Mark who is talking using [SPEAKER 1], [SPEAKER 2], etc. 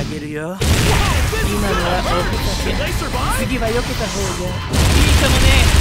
[SPEAKER 1] あげるよ。今のはおふざけ次は避けた方がいいかもね。